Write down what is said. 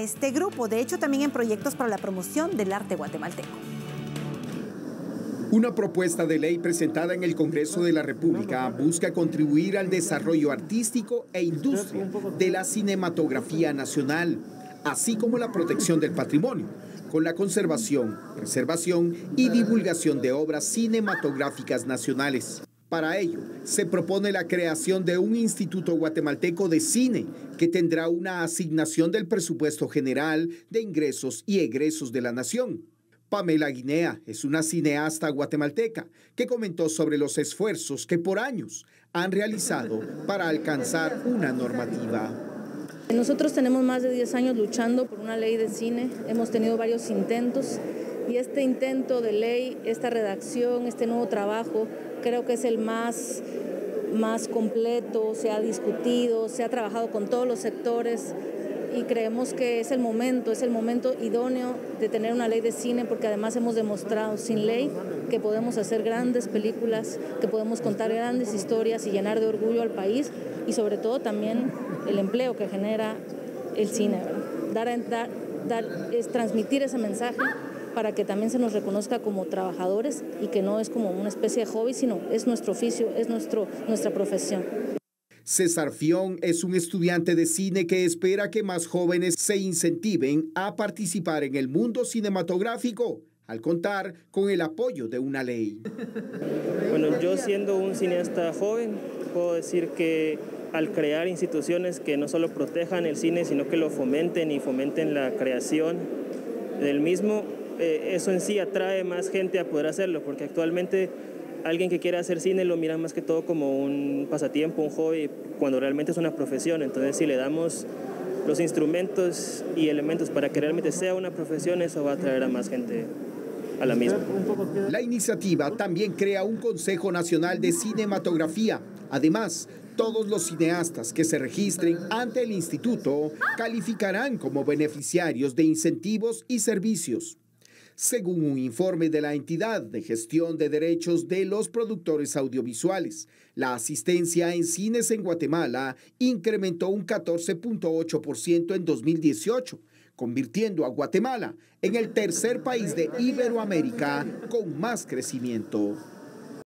este grupo, de hecho también en proyectos para la promoción del arte guatemalteco. Una propuesta de ley presentada en el Congreso de la República busca contribuir al desarrollo artístico e industria de la cinematografía nacional, así como la protección del patrimonio, con la conservación, preservación y divulgación de obras cinematográficas nacionales. Para ello, se propone la creación de un Instituto Guatemalteco de Cine que tendrá una asignación del presupuesto general de ingresos y egresos de la nación. Pamela Guinea es una cineasta guatemalteca que comentó sobre los esfuerzos que por años han realizado para alcanzar una normativa. Nosotros tenemos más de 10 años luchando por una ley de cine, hemos tenido varios intentos y este intento de ley, esta redacción, este nuevo trabajo, creo que es el más, más completo, se ha discutido, se ha trabajado con todos los sectores, y creemos que es el momento, es el momento idóneo de tener una ley de cine porque además hemos demostrado sin ley que podemos hacer grandes películas, que podemos contar grandes historias y llenar de orgullo al país y sobre todo también el empleo que genera el cine. Dar, es transmitir ese mensaje para que también se nos reconozca como trabajadores y que no es como una especie de hobby, sino es nuestro oficio, es nuestro, nuestra profesión. César Fión es un estudiante de cine que espera que más jóvenes se incentiven a participar en el mundo cinematográfico al contar con el apoyo de una ley. Bueno, yo siendo un cineasta joven, puedo decir que al crear instituciones que no solo protejan el cine, sino que lo fomenten y fomenten la creación del mismo, eh, eso en sí atrae más gente a poder hacerlo, porque actualmente alguien que quiere hacer cine lo mira más que todo como un pasatiempo, un hobby, cuando realmente es una profesión. Entonces, si le damos los instrumentos y elementos para que realmente sea una profesión, eso va a atraer a más gente a la misma. La iniciativa también crea un Consejo Nacional de Cinematografía. Además, todos los cineastas que se registren ante el instituto calificarán como beneficiarios de incentivos y servicios según un informe de la entidad de gestión de derechos de los productores audiovisuales. La asistencia en cines en Guatemala incrementó un 14.8% en 2018, convirtiendo a Guatemala en el tercer país de Iberoamérica con más crecimiento.